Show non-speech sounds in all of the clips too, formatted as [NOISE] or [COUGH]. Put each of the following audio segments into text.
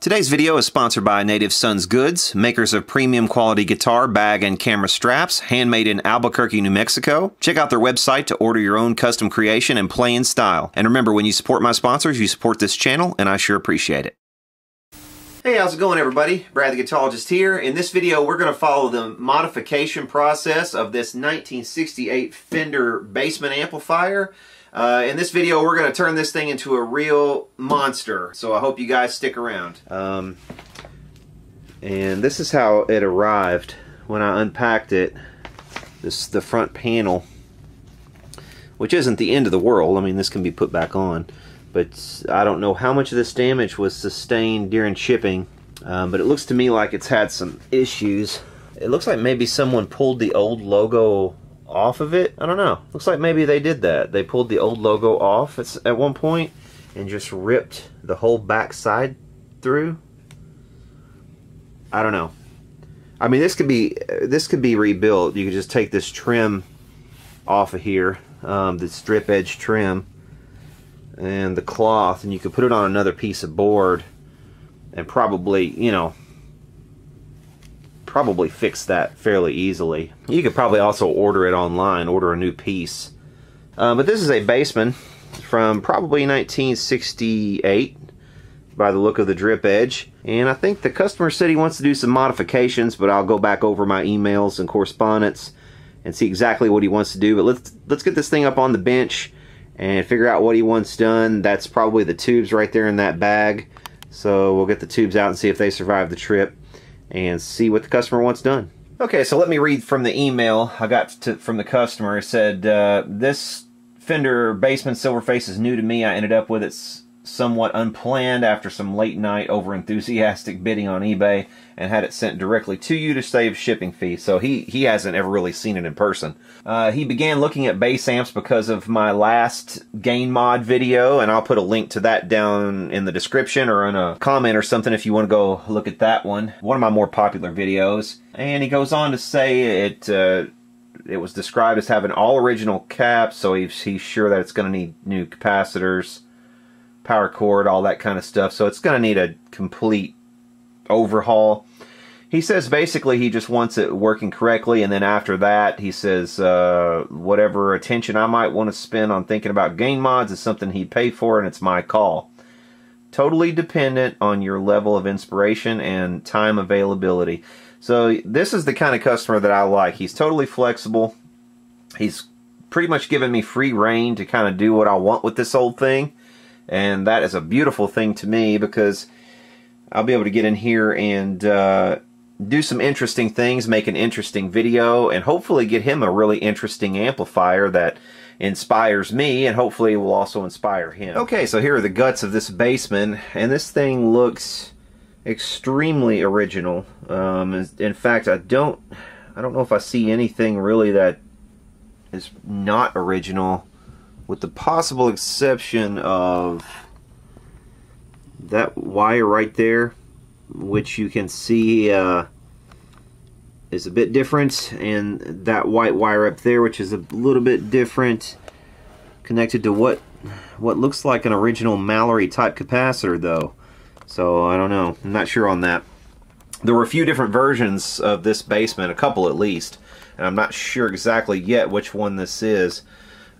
Today's video is sponsored by Native Sons Goods, makers of premium quality guitar, bag, and camera straps, handmade in Albuquerque, New Mexico. Check out their website to order your own custom creation and play in style. And remember, when you support my sponsors, you support this channel, and I sure appreciate it. Hey, how's it going everybody? Brad the Guitologist here. In this video, we're going to follow the modification process of this 1968 Fender Bassman amplifier. Uh, in this video, we're going to turn this thing into a real monster. So I hope you guys stick around. Um, and this is how it arrived when I unpacked it. This the front panel, which isn't the end of the world. I mean, this can be put back on. But I don't know how much of this damage was sustained during shipping. Um, but it looks to me like it's had some issues. It looks like maybe someone pulled the old logo off of it. I don't know. Looks like maybe they did that. They pulled the old logo off at one point and just ripped the whole back side through. I don't know. I mean, this could be this could be rebuilt. You could just take this trim off of here, um, the strip edge trim, and the cloth, and you could put it on another piece of board, and probably, you know, probably fix that fairly easily. You could probably also order it online, order a new piece. Uh, but this is a Bassman from probably 1968 by the look of the drip edge. And I think the customer said he wants to do some modifications, but I'll go back over my emails and correspondence and see exactly what he wants to do. But let's let's get this thing up on the bench and figure out what he wants done. That's probably the tubes right there in that bag. So we'll get the tubes out and see if they survive the trip and see what the customer wants done. Okay, so let me read from the email I got to, from the customer. It said, uh, This Fender Bassman silver face is new to me. I ended up with it somewhat unplanned after some late night over enthusiastic bidding on eBay and had it sent directly to you to save shipping fees. So he, he hasn't ever really seen it in person. Uh, he began looking at bass amps because of my last gain mod video and I'll put a link to that down in the description or in a comment or something if you want to go look at that one. One of my more popular videos. And he goes on to say it uh, it was described as having all original caps, so he's, he's sure that it's going to need new capacitors power cord, all that kind of stuff. So it's going to need a complete overhaul. He says basically he just wants it working correctly, and then after that, he says uh, whatever attention I might want to spend on thinking about gain mods is something he'd pay for, and it's my call. Totally dependent on your level of inspiration and time availability. So this is the kind of customer that I like. He's totally flexible. He's pretty much given me free reign to kind of do what I want with this old thing. And that is a beautiful thing to me because I'll be able to get in here and uh, do some interesting things, make an interesting video, and hopefully get him a really interesting amplifier that inspires me and hopefully will also inspire him. Okay, so here are the guts of this Bassman, and this thing looks extremely original. Um, in fact, I don't, I don't know if I see anything really that is not original with the possible exception of that wire right there which you can see uh, is a bit different and that white wire up there which is a little bit different connected to what what looks like an original Mallory type capacitor though. So I don't know. I'm not sure on that. There were a few different versions of this Bassman, a couple at least and I'm not sure exactly yet which one this is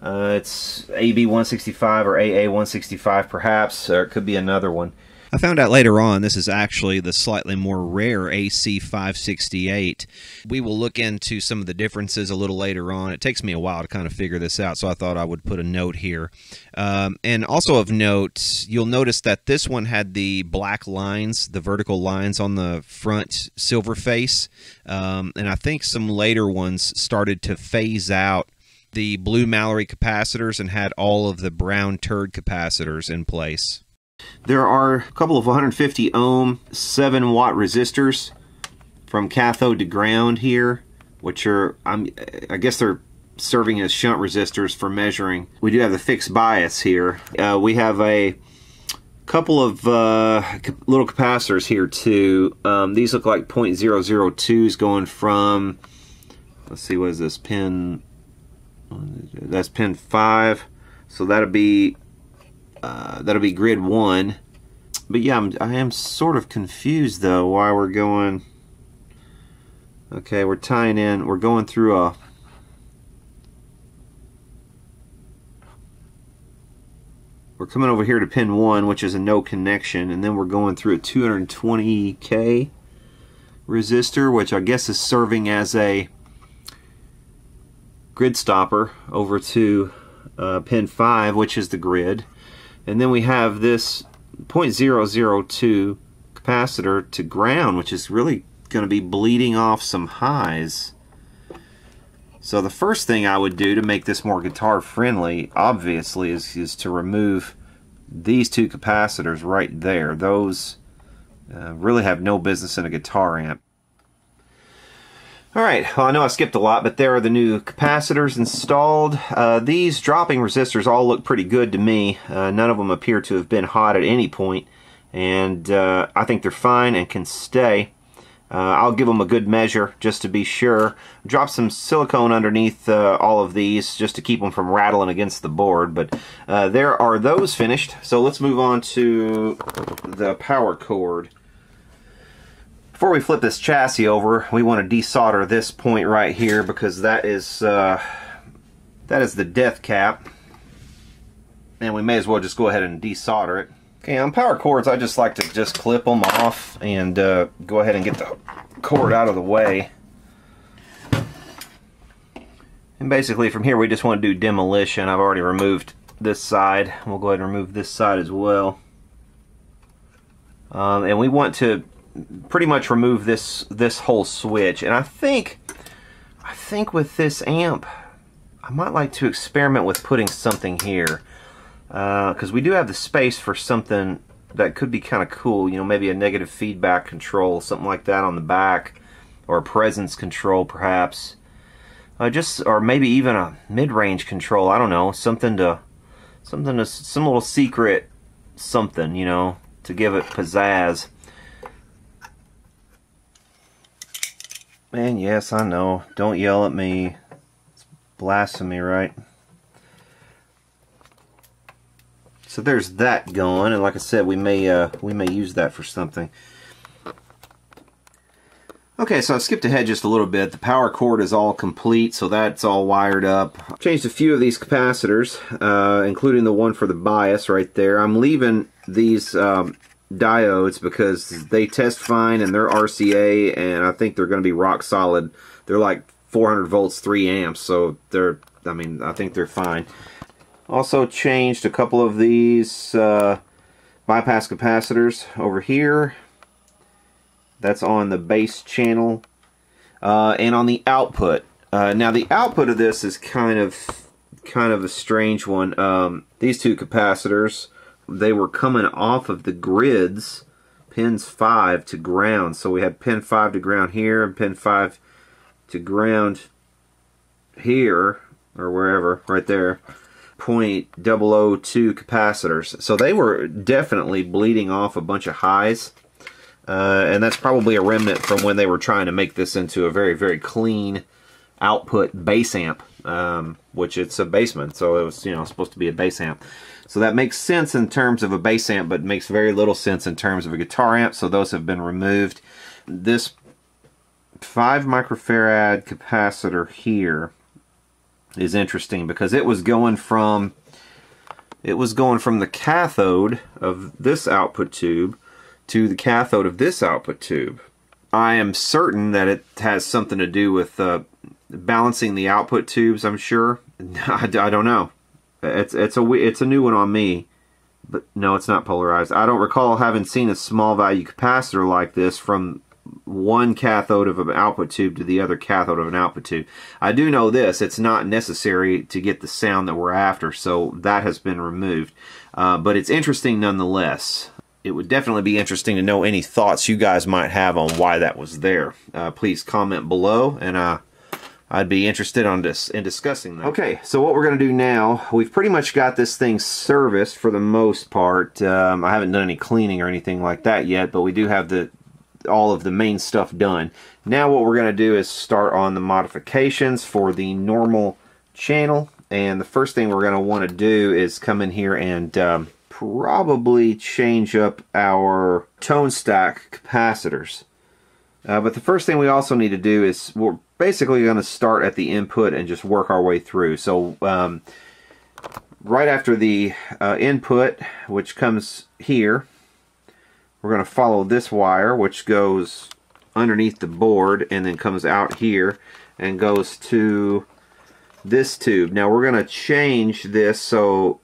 uh, it's AB165 or AA165 perhaps, or it could be another one. I found out later on this is actually the slightly more rare AC568. We will look into some of the differences a little later on. It takes me a while to kind of figure this out, so I thought I would put a note here. Um, and also of note, you'll notice that this one had the black lines, the vertical lines on the front silver face. Um, and I think some later ones started to phase out the blue Mallory capacitors and had all of the brown turd capacitors in place. There are a couple of 150 ohm 7 watt resistors from cathode to ground here which are I'm, I guess they're serving as shunt resistors for measuring. We do have the fixed bias here. Uh, we have a couple of uh, little capacitors here too. Um, these look like 0.002s going from let's see what is this pin that's pin 5 so that'll be uh, that'll be grid 1 But yeah, I'm, I am sort of confused though why we're going. Okay, we're tying in, we're going through a. We're coming over here to pin 1, which is a no connection, and then we're going through a 220k resistor, which I guess is serving as a grid stopper over to uh, pin 5, which is the grid. And then we have this 0.002 capacitor to ground, which is really going to be bleeding off some highs. So the first thing I would do to make this more guitar friendly, obviously, is, is to remove these two capacitors right there. Those uh, really have no business in a guitar amp. Alright, well I know I skipped a lot, but there are the new capacitors installed. Uh, these dropping resistors all look pretty good to me. Uh, none of them appear to have been hot at any point, and uh, I think they're fine and can stay. Uh, I'll give them a good measure just to be sure. Drop some silicone underneath uh, all of these just to keep them from rattling against the board, but uh, there are those finished. So let's move on to the power cord. Before we flip this chassis over, we want to desolder this point right here because that is uh, that is the death cap. And we may as well just go ahead and desolder it. Okay, on power cords, I just like to just clip them off and uh, go ahead and get the cord out of the way. And basically from here we just want to do demolition. I've already removed this side. We'll go ahead and remove this side as well. Um, and we want to pretty much remove this this whole switch. And I think I think with this amp, I might like to experiment with putting something here because uh, we do have the space for something that could be kind of cool. You know, maybe a negative feedback control, something like that on the back, or a presence control perhaps. Uh, just or maybe even a mid-range control. I don't know, something to something to some little secret something, you know, to give it pizzazz. And yes, I know. Don't yell at me. It's blasphemy, right? So there's that going, and like I said, we may uh, we may use that for something. Okay, so I skipped ahead just a little bit. The power cord is all complete, so that's all wired up. Changed a few of these capacitors, uh, including the one for the bias right there. I'm leaving these um, diodes because they test fine and they're RCA and I think they're going to be rock solid. They're like 400 volts, 3 amps, so they're, I mean, I think they're fine. Also changed a couple of these uh, bypass capacitors over here. That's on the bass channel uh, and on the output. Uh, now the output of this is kind of kind of a strange one. Um, these two capacitors they were coming off of the grids, pins 5 to ground. So we had pin 5 to ground here and pin 5 to ground here, or wherever, right there. 0.002 capacitors. So they were definitely bleeding off a bunch of highs. Uh, and that's probably a remnant from when they were trying to make this into a very, very clean output bass amp, um, which it's a Bassman, so it was, you know, supposed to be a bass amp. So that makes sense in terms of a bass amp, but makes very little sense in terms of a guitar amp, so those have been removed. This 5 microfarad capacitor here is interesting because it was going from it was going from the cathode of this output tube to the cathode of this output tube. I am certain that it has something to do with uh, balancing the output tubes, I'm sure. [LAUGHS] I, I don't know. It's it's a it's a new one on me, but no, it's not polarized. I don't recall having seen a small value capacitor like this from one cathode of an output tube to the other cathode of an output tube. I do know this, it's not necessary to get the sound that we're after, so that has been removed. Uh, but it's interesting nonetheless. It would definitely be interesting to know any thoughts you guys might have on why that was there. Uh, please comment below, and uh, I'd be interested on this in discussing that. Okay, so what we're going to do now, we've pretty much got this thing serviced for the most part. Um, I haven't done any cleaning or anything like that yet, but we do have the all of the main stuff done. Now what we're going to do is start on the modifications for the normal channel. And the first thing we're going to want to do is come in here and um, probably change up our tone stack capacitors. Uh, but the first thing we also need to do is we're basically going to start at the input and just work our way through. So um, right after the uh, input, which comes here, we're going to follow this wire, which goes underneath the board and then comes out here and goes to this tube. Now we're going to change this so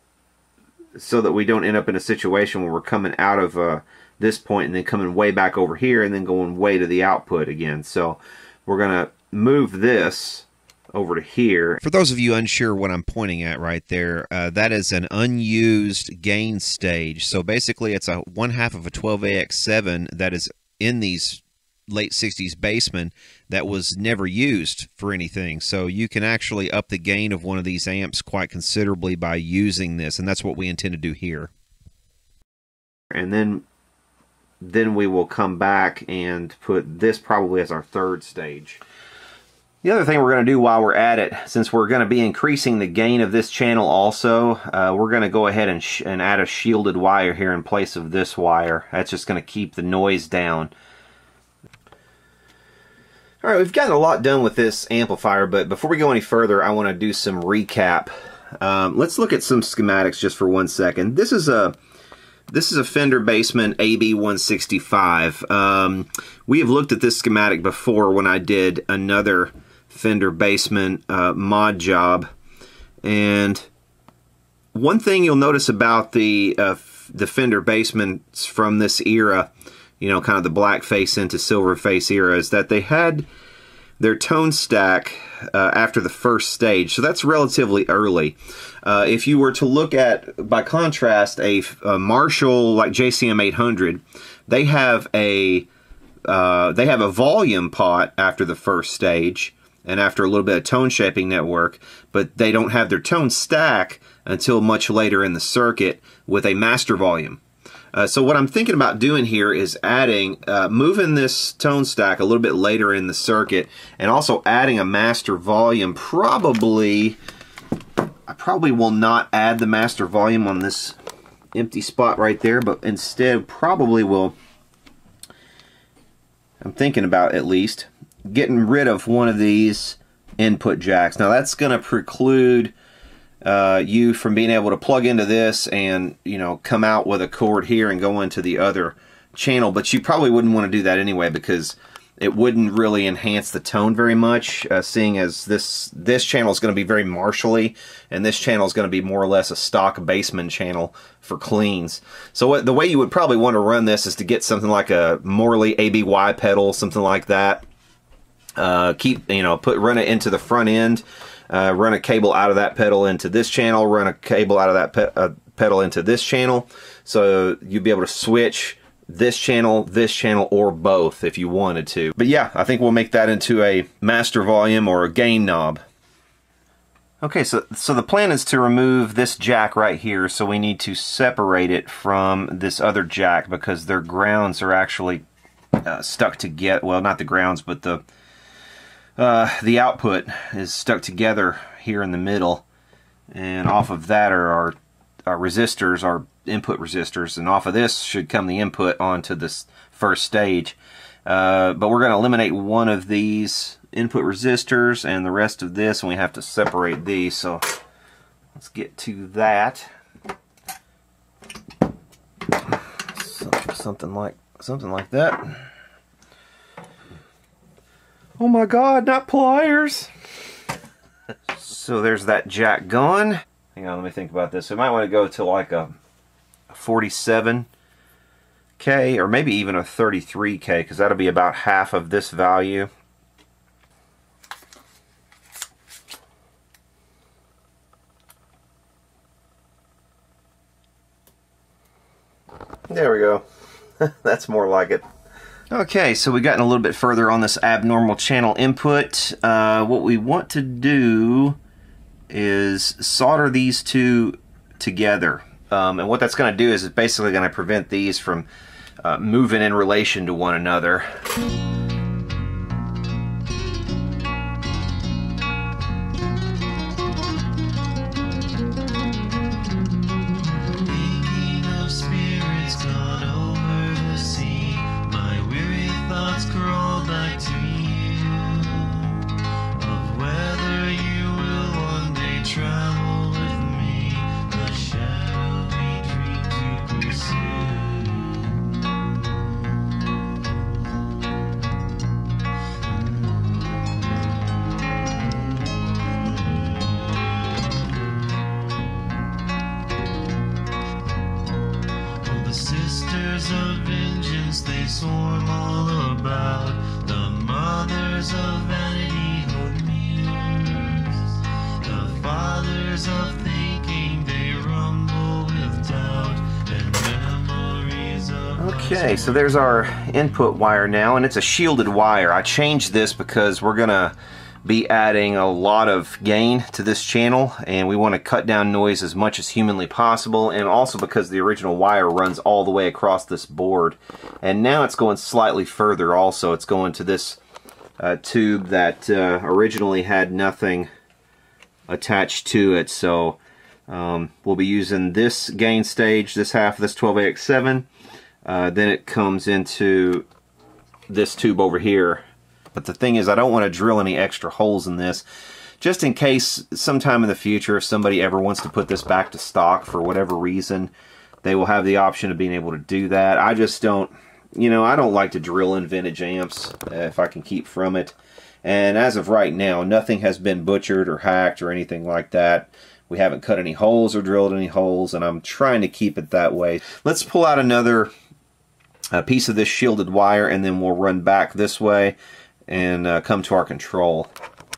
so that we don't end up in a situation where we're coming out of uh, this point and then coming way back over here and then going way to the output again. So we're going to move this over to here. For those of you unsure what I'm pointing at right there, uh, that is an unused gain stage. So basically it's a one half of a 12AX7 that is in these late 60s Bassman that was never used for anything. So you can actually up the gain of one of these amps quite considerably by using this, and that's what we intend to do here. And then then we will come back and put this probably as our third stage. The other thing we're going to do while we're at it, since we're going to be increasing the gain of this channel also, uh, we're going to go ahead and, and add a shielded wire here in place of this wire. That's just going to keep the noise down. All right, we've gotten a lot done with this amplifier, but before we go any further, I want to do some recap. Um, let's look at some schematics just for one second. This is a this is a Fender Bassman AB165. Um, we have looked at this schematic before when I did another Fender Bassman uh, mod job, and one thing you'll notice about the uh, the Fender Bassmans from this era you know, kind of the black face into silver face era, is that they had their tone stack uh, after the first stage. So that's relatively early. Uh, if you were to look at, by contrast, a, a Marshall like JCM 800, they have a uh, they have a volume pot after the first stage and after a little bit of tone shaping network, but they don't have their tone stack until much later in the circuit with a master volume. Uh, so what I'm thinking about doing here is adding, uh, moving this tone stack a little bit later in the circuit and also adding a master volume. Probably, I probably will not add the master volume on this empty spot right there, but instead probably will, I'm thinking about at least, getting rid of one of these input jacks. Now that's going to preclude uh, you from being able to plug into this and you know come out with a cord here and go into the other channel. But you probably wouldn't want to do that anyway because it wouldn't really enhance the tone very much uh, seeing as this this channel is going to be very marshally and this channel is going to be more or less a stock Bassman channel for cleans. So what, the way you would probably want to run this is to get something like a Morley ABY pedal something like that. Uh, keep you know put run it into the front end uh, run a cable out of that pedal into this channel, run a cable out of that pe uh, pedal into this channel. So you'd be able to switch this channel, this channel, or both if you wanted to. But yeah, I think we'll make that into a master volume or a gain knob. Okay, so, so the plan is to remove this jack right here, so we need to separate it from this other jack because their grounds are actually uh, stuck together. Well, not the grounds, but the uh, the output is stuck together here in the middle and off of that are our, our resistors, our input resistors, and off of this should come the input onto this first stage. Uh, but we're going to eliminate one of these input resistors and the rest of this, and we have to separate these. So let's get to that. Something like something like that. Oh my god, not pliers! so there's that jack gone. Hang on, let me think about this. We might want to go to like a 47K or maybe even a 33K because that'll be about half of this value. There we go. [LAUGHS] That's more like it. Okay, so we've gotten a little bit further on this abnormal channel input. Uh, what we want to do is solder these two together. Um, and what that's going to do is it's basically going to prevent these from uh, moving in relation to one another. So there's our input wire now, and it's a shielded wire. I changed this because we're gonna be adding a lot of gain to this channel, and we want to cut down noise as much as humanly possible, and also because the original wire runs all the way across this board. And now it's going slightly further also. It's going to this uh, tube that uh, originally had nothing attached to it, so um, we'll be using this gain stage, this half of this 12AX7, uh, then it comes into this tube over here. But the thing is, I don't want to drill any extra holes in this, just in case sometime in the future, if somebody ever wants to put this back to stock for whatever reason, they will have the option of being able to do that. I just don't, you know, I don't like to drill in vintage amps uh, if I can keep from it. And as of right now, nothing has been butchered or hacked or anything like that. We haven't cut any holes or drilled any holes, and I'm trying to keep it that way. Let's pull out another a piece of this shielded wire and then we'll run back this way and uh, come to our control.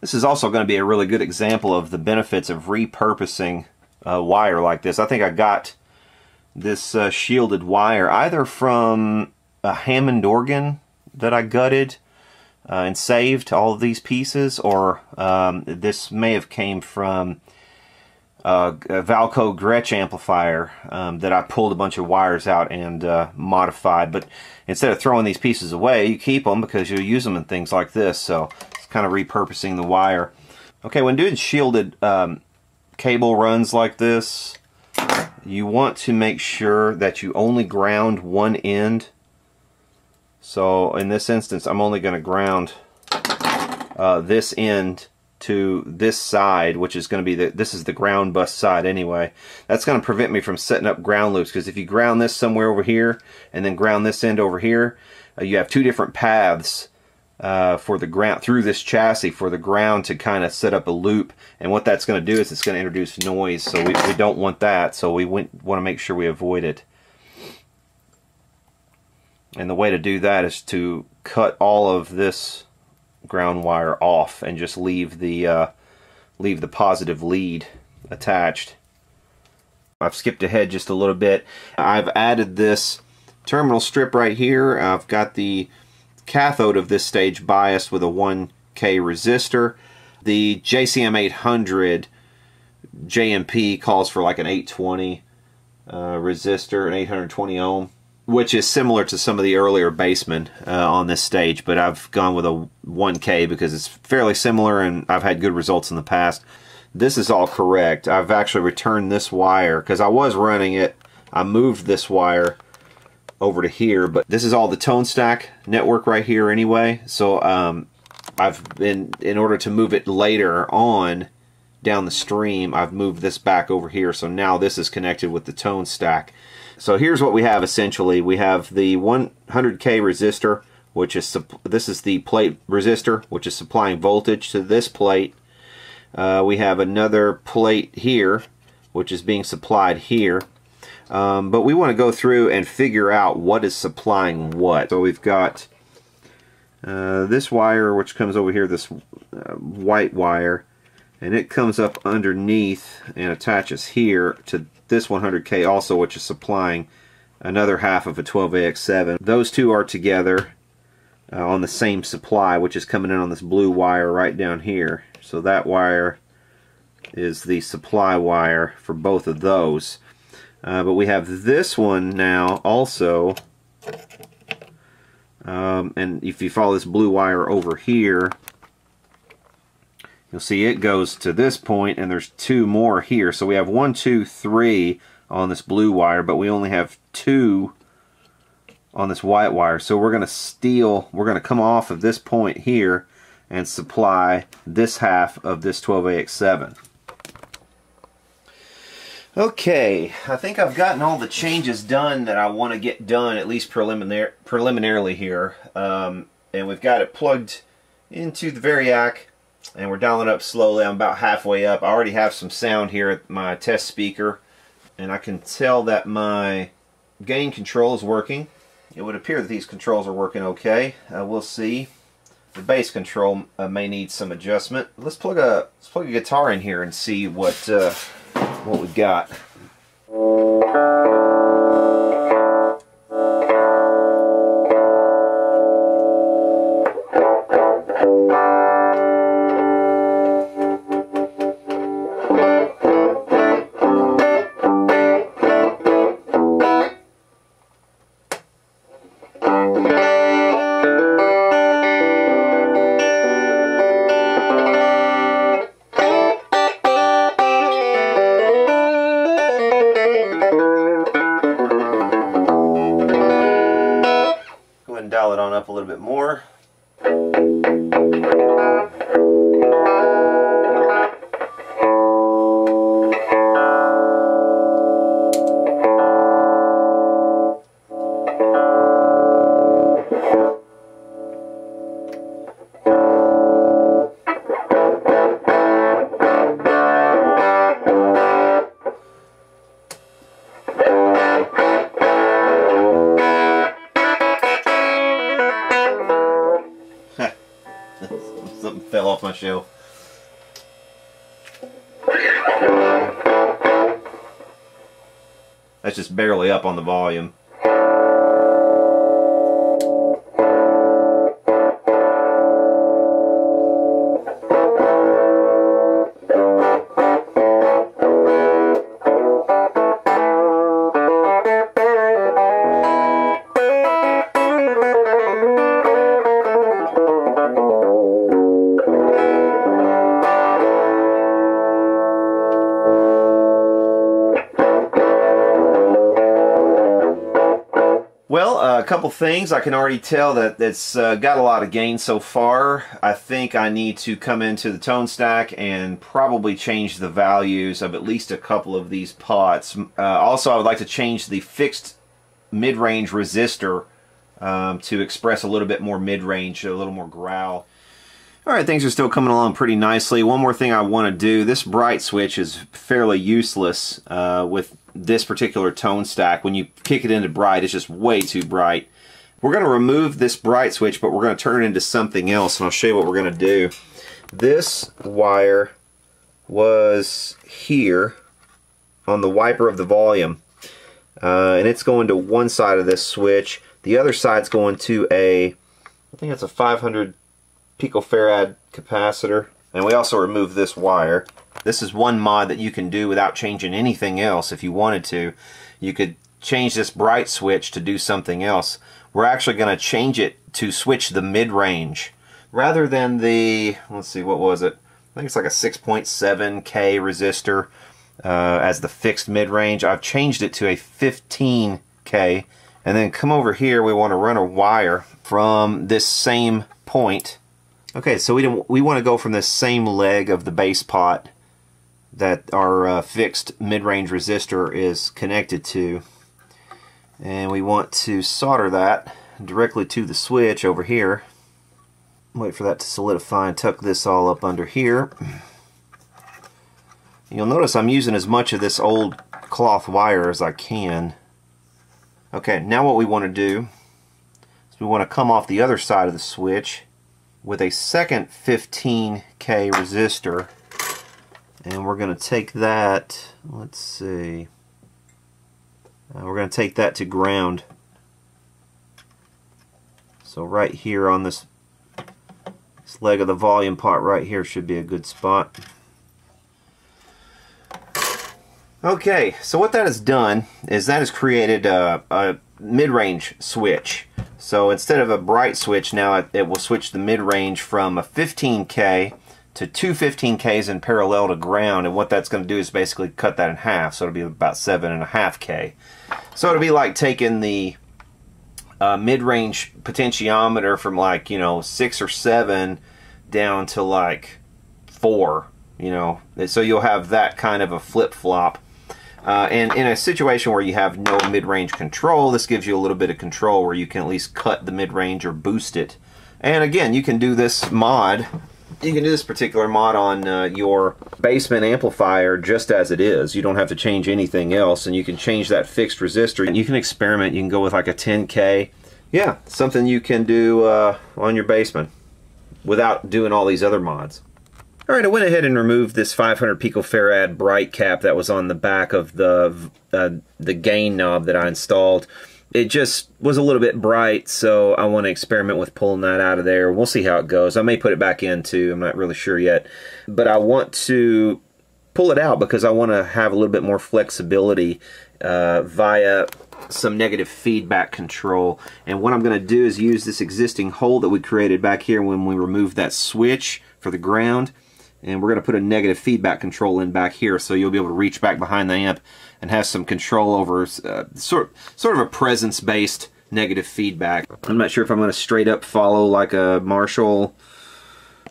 This is also going to be a really good example of the benefits of repurposing a wire like this. I think I got this uh, shielded wire either from a Hammond organ that I gutted uh, and saved all of these pieces or um, this may have came from uh, Valco Gretsch amplifier um, that I pulled a bunch of wires out and uh, modified. But instead of throwing these pieces away, you keep them because you'll use them in things like this. So it's kind of repurposing the wire. Okay, when doing shielded um, cable runs like this, you want to make sure that you only ground one end. So in this instance, I'm only going to ground uh, this end to this side, which is going to be the this is the ground bus side anyway. That's going to prevent me from setting up ground loops because if you ground this somewhere over here and then ground this end over here, uh, you have two different paths uh, for the ground through this chassis for the ground to kind of set up a loop. And what that's going to do is it's going to introduce noise. So we, we don't want that. So we want to make sure we avoid it. And the way to do that is to cut all of this ground wire off and just leave the uh, leave the positive lead attached. I've skipped ahead just a little bit. I've added this terminal strip right here. I've got the cathode of this stage biased with a 1K resistor. The JCM 800 JMP calls for like an 820 uh, resistor, an 820 ohm which is similar to some of the earlier Bassmen uh, on this stage, but I've gone with a 1K because it's fairly similar and I've had good results in the past. This is all correct. I've actually returned this wire because I was running it. I moved this wire over to here, but this is all the tone stack network right here anyway. So um, I've been, in order to move it later on down the stream, I've moved this back over here. So now this is connected with the tone stack. So here's what we have essentially. We have the 100k resistor, which is this is the plate resistor, which is supplying voltage to this plate. Uh, we have another plate here, which is being supplied here. Um, but we want to go through and figure out what is supplying what. So we've got uh, this wire, which comes over here, this uh, white wire, and it comes up underneath and attaches here to this 100K also, which is supplying another half of a 12AX7. Those two are together uh, on the same supply, which is coming in on this blue wire right down here. So that wire is the supply wire for both of those. Uh, but we have this one now also. Um, and if you follow this blue wire over here, you'll see it goes to this point and there's two more here so we have one two three on this blue wire but we only have two on this white wire. So we're going to steal, we're going to come off of this point here and supply this half of this 12AX7. Okay, I think I've gotten all the changes done that I want to get done, at least preliminar preliminarily here. Um, and we've got it plugged into the Variac, and we're dialing up slowly. I'm about halfway up. I already have some sound here at my test speaker, and I can tell that my gain control is working. It would appear that these controls are working okay. Uh, we'll see. The bass control uh, may need some adjustment. Let's plug a let's plug a guitar in here and see what uh, what we've got. Little bit more. Up on the volume. A couple things. I can already tell that it's uh, got a lot of gain so far. I think I need to come into the tone stack and probably change the values of at least a couple of these pots. Uh, also, I would like to change the fixed mid-range resistor um, to express a little bit more mid-range, a little more growl. All right, things are still coming along pretty nicely. One more thing I want to do. This bright switch is fairly useless uh, with this particular tone stack. When you kick it into bright, it's just way too bright. We're going to remove this bright switch, but we're going to turn it into something else, and I'll show you what we're going to do. This wire was here on the wiper of the volume, uh, and it's going to one side of this switch. The other side's going to a, I think it's a 500 picofarad capacitor. And we also removed this wire. This is one mod that you can do without changing anything else if you wanted to. You could change this bright switch to do something else. We're actually going to change it to switch the mid-range. Rather than the, let's see, what was it? I think it's like a 6.7K resistor uh, as the fixed mid-range. I've changed it to a 15K. And then come over here, we want to run a wire from this same point Okay, so we we want to go from this same leg of the bass pot that our uh, fixed mid-range resistor is connected to, and we want to solder that directly to the switch over here. Wait for that to solidify and tuck this all up under here. You'll notice I'm using as much of this old cloth wire as I can. Okay, now what we want to do is we want to come off the other side of the switch with a second 15k resistor. And we're going to take that let's see. Uh, we're going to take that to ground. So right here on this this leg of the volume pot right here should be a good spot. Okay so what that has done is that has created a, a mid-range switch so instead of a bright switch, now it, it will switch the mid-range from a 15K to two 15Ks in parallel to ground. And what that's going to do is basically cut that in half. So it'll be about 7.5K. So it'll be like taking the uh, mid-range potentiometer from like you know six or seven down to like four. You know, so you'll have that kind of a flip flop. Uh, and in a situation where you have no mid-range control, this gives you a little bit of control where you can at least cut the mid-range or boost it. And again, you can do this mod you can do this particular mod on uh, your Bassman amplifier just as it is. You don't have to change anything else, and you can change that fixed resistor. And you can experiment. You can go with like a 10K. Yeah, something you can do uh, on your Bassman without doing all these other mods. All right, I went ahead and removed this 500 picofarad bright cap that was on the back of the uh, the gain knob that I installed it just was a little bit bright, so I want to experiment with pulling that out of there. We'll see how it goes. I may put it back in too. I'm not really sure yet. But I want to pull it out because I want to have a little bit more flexibility uh, via some negative feedback control. And what I'm going to do is use this existing hole that we created back here when we removed that switch for the ground. And we're going to put a negative feedback control in back here so you'll be able to reach back behind the amp and have some control over uh, sort sort of a presence based negative feedback. I'm not sure if I'm going to straight up follow like a Marshall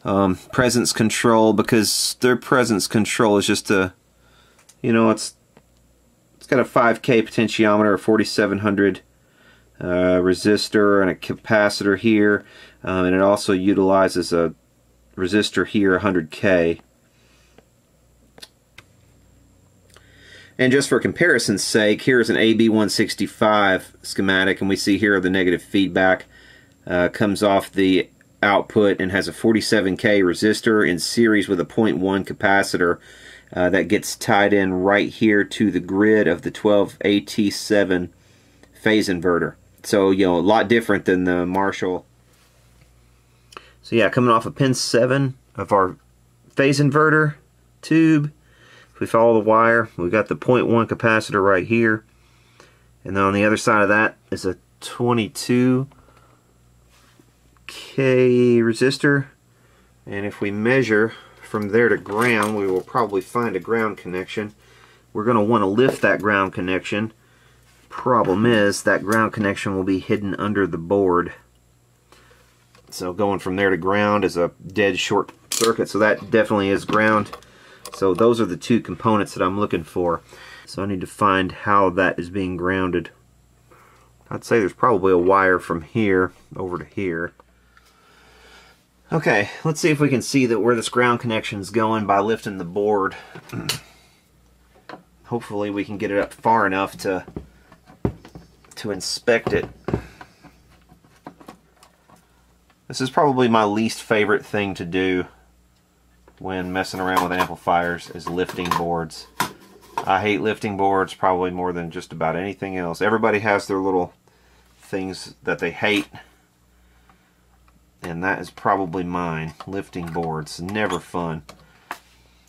um, presence control because their presence control is just a you know it's it's got a 5k potentiometer, a 4700 uh, resistor, and a capacitor here, um, and it also utilizes a resistor here, 100k. And just for comparison's sake, here's an AB165 schematic, and we see here the negative feedback uh, comes off the output and has a 47K resistor in series with a 0.1 capacitor uh, that gets tied in right here to the grid of the 12AT7 phase inverter. So, you know, a lot different than the Marshall. So yeah, coming off of pin 7 of our phase inverter tube, if we follow the wire, we've got the 0.1 capacitor right here. And then on the other side of that is a 22K resistor. And if we measure from there to ground, we will probably find a ground connection. We're going to want to lift that ground connection. Problem is, that ground connection will be hidden under the board. So going from there to ground is a dead short circuit, so that definitely is ground. So those are the two components that I'm looking for. So I need to find how that is being grounded. I'd say there's probably a wire from here over to here. Okay, let's see if we can see that where this ground connection is going by lifting the board. Hopefully we can get it up far enough to to inspect it. This is probably my least favorite thing to do when messing around with amplifiers is lifting boards. I hate lifting boards probably more than just about anything else. Everybody has their little things that they hate. And that is probably mine. Lifting boards. Never fun.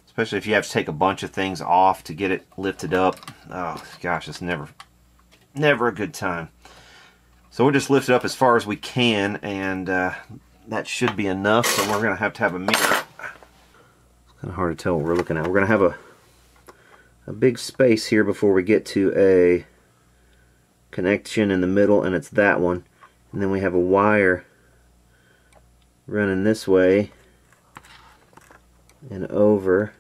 Especially if you have to take a bunch of things off to get it lifted up. Oh gosh, it's never never a good time. So we'll just lift it up as far as we can and uh, that should be enough. So we're going to have to have a mirror It's kind of hard to tell what we're looking at. We're going to have a, a big space here before we get to a connection in the middle, and it's that one. And then we have a wire running this way and over.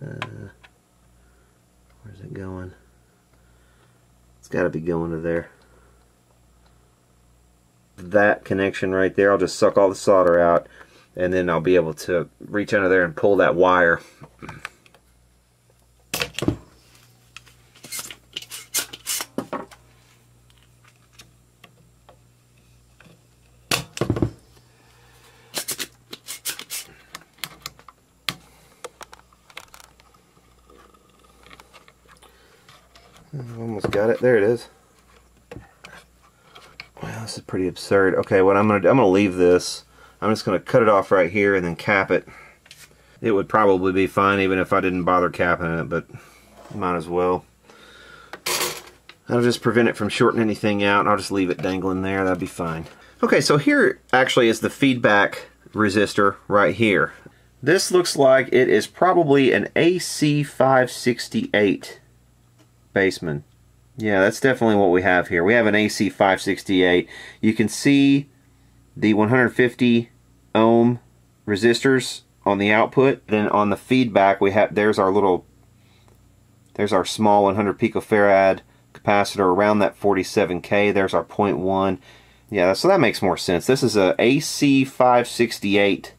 Uh, where's it going? Got to be going to there. That connection right there, I'll just suck all the solder out and then I'll be able to reach under there and pull that wire. Almost got it. There it is. Wow, this is pretty absurd. Okay, what I'm gonna do, I'm gonna leave this I'm just to cut it off right here and then cap it. It would probably be fine even if I didn't bother capping it, but might as well. That'll just prevent it from shorting anything out. I'll just leave it dangling there. That'd be fine. Okay, so here actually is the feedback resistor right here. This looks like it is probably an AC568 Bassman. Yeah, that's definitely what we have here. We have an AC 568. You can see the 150 ohm resistors on the output. Then on the feedback, we have there's our little there's our small 100 picofarad capacitor around that 47k. There's our 0.1. Yeah, so that makes more sense. This is a AC 568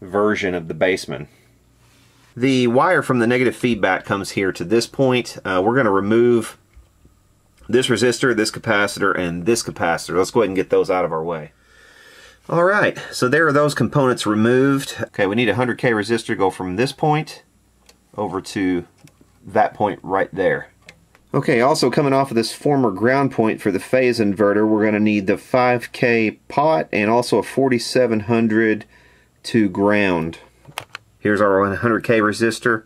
version of the Bassman. The wire from the negative feedback comes here to this point. Uh, we're going to remove this resistor, this capacitor, and this capacitor. Let's go ahead and get those out of our way. All right, so there are those components removed. Okay, we need a 100K resistor go from this point over to that point right there. Okay, also coming off of this former ground point for the phase inverter, we're going to need the 5K pot and also a 4700 to ground. Here's our 100K resistor.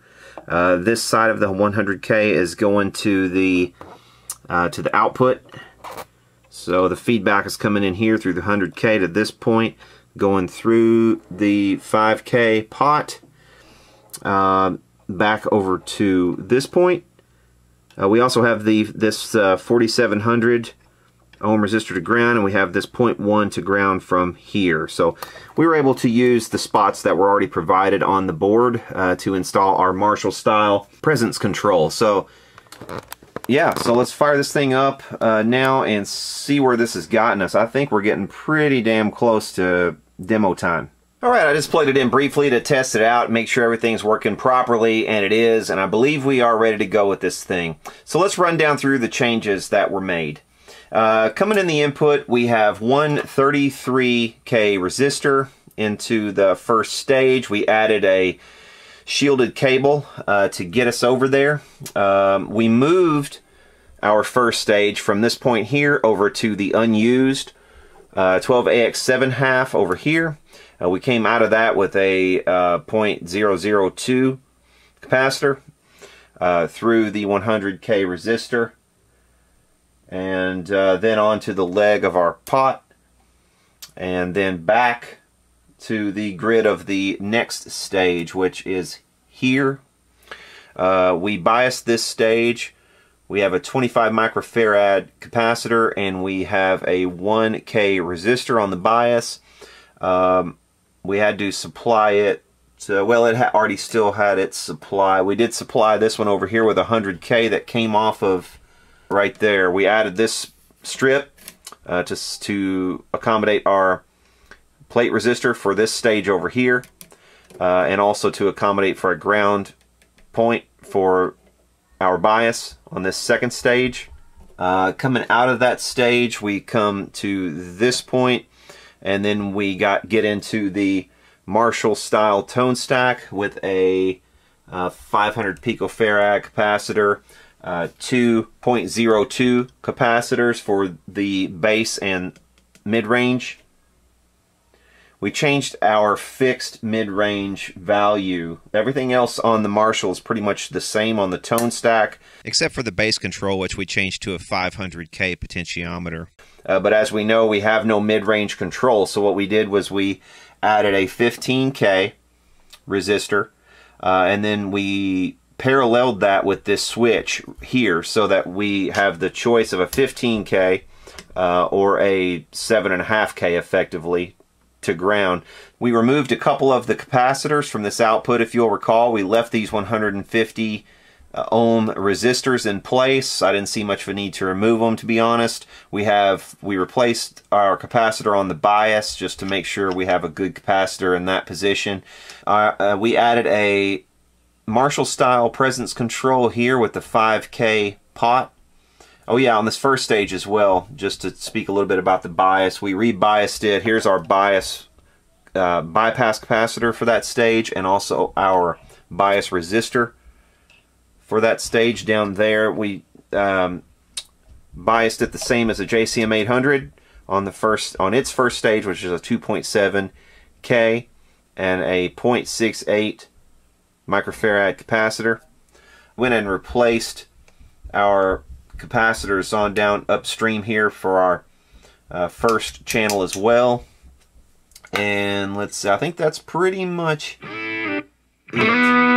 Uh, this side of the 100K is going to the uh, to the output. So the feedback is coming in here through the 100K to this point, going through the 5K pot, uh, back over to this point. Uh, we also have the this uh, 4700 ohm resistor to ground, and we have this 0.1 to ground from here. So we were able to use the spots that were already provided on the board uh, to install our Marshall style presence control. So yeah, so let's fire this thing up uh, now and see where this has gotten us. I think we're getting pretty damn close to demo time. All right, I just plugged it in briefly to test it out, make sure everything's working properly, and it is, and I believe we are ready to go with this thing. So let's run down through the changes that were made. Uh, coming in the input, we have one 33K resistor into the first stage. We added a shielded cable uh, to get us over there. Um, we moved our first stage from this point here over to the unused uh, 12AX7 half over here. Uh, we came out of that with a uh, 0.002 capacitor uh, through the 100K resistor and uh, then onto the leg of our pot and then back to the grid of the next stage which is here. Uh, we bias this stage. We have a 25 microfarad capacitor and we have a 1K resistor on the bias. Um, we had to supply it well it already still had its supply. We did supply this one over here with a 100K that came off of right there. We added this strip uh, to, to accommodate our plate resistor for this stage over here uh, and also to accommodate for a ground point for our bias on this second stage. Uh, coming out of that stage we come to this point and then we got get into the Marshall style tone stack with a uh, 500 picofarad capacitor uh, 2.02 capacitors for the bass and mid-range. We changed our fixed mid-range value. Everything else on the Marshall is pretty much the same on the tone stack. Except for the bass control, which we changed to a 500K potentiometer. Uh, but as we know, we have no mid-range control. So what we did was we added a 15K resistor. Uh, and then we paralleled that with this switch here so that we have the choice of a 15K uh, or a 7.5K effectively to ground. We removed a couple of the capacitors from this output if you'll recall. We left these 150 uh, ohm resistors in place. I didn't see much of a need to remove them to be honest. We have we replaced our capacitor on the bias just to make sure we have a good capacitor in that position. Uh, uh, we added a Marshall style presence control here with the 5K pot. Oh yeah, on this first stage as well, just to speak a little bit about the bias, we rebiased it. Here's our bias uh, bypass capacitor for that stage and also our bias resistor for that stage down there. We um, biased it the same as a JCM 800 on the first on its first stage, which is a 2.7 K and a 0.68 microfarad capacitor. Went and replaced our capacitors on down upstream here for our uh, first channel as well. And let's, I think that's pretty much it.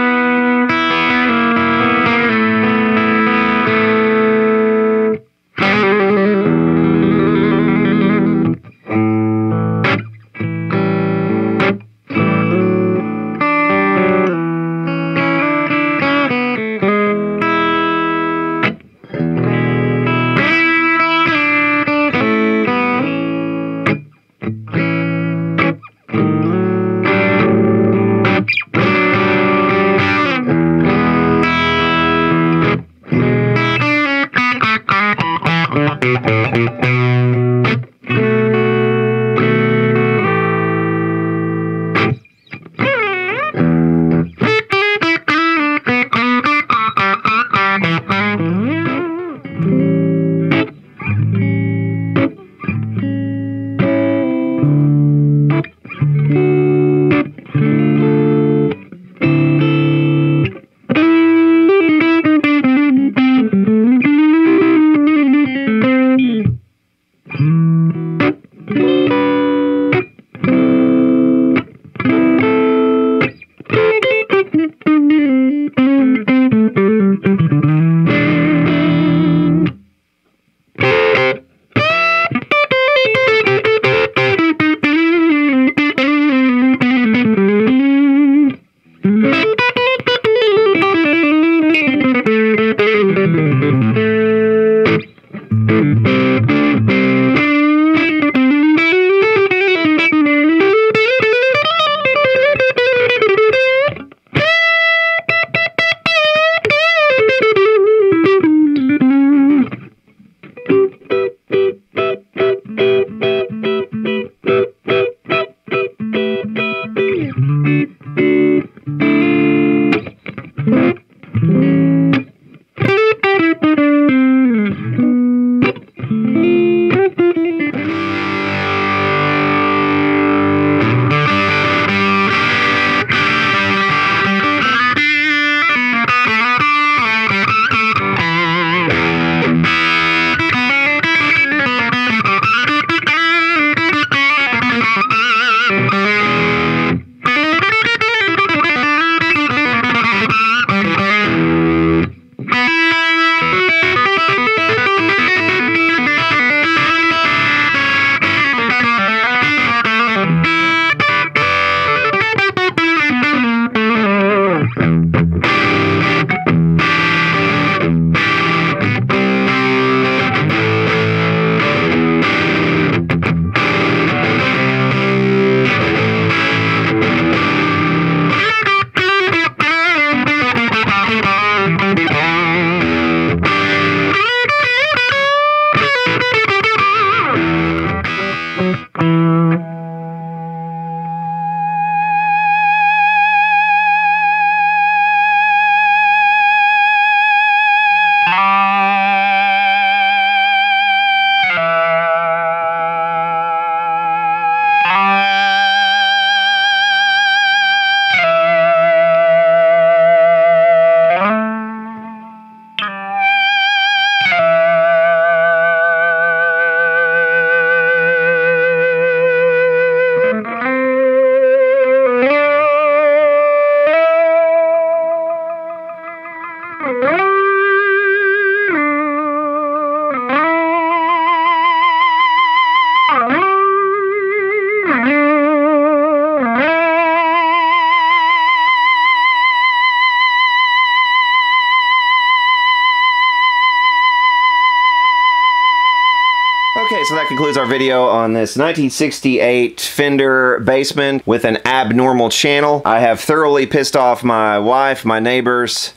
Our video on this 1968 Fender Bassman with an abnormal channel. I have thoroughly pissed off my wife, my neighbors,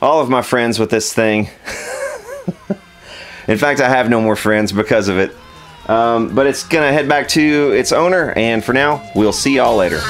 all of my friends with this thing. [LAUGHS] In fact, I have no more friends because of it. Um, but it's gonna head back to its owner, and for now, we'll see y'all later.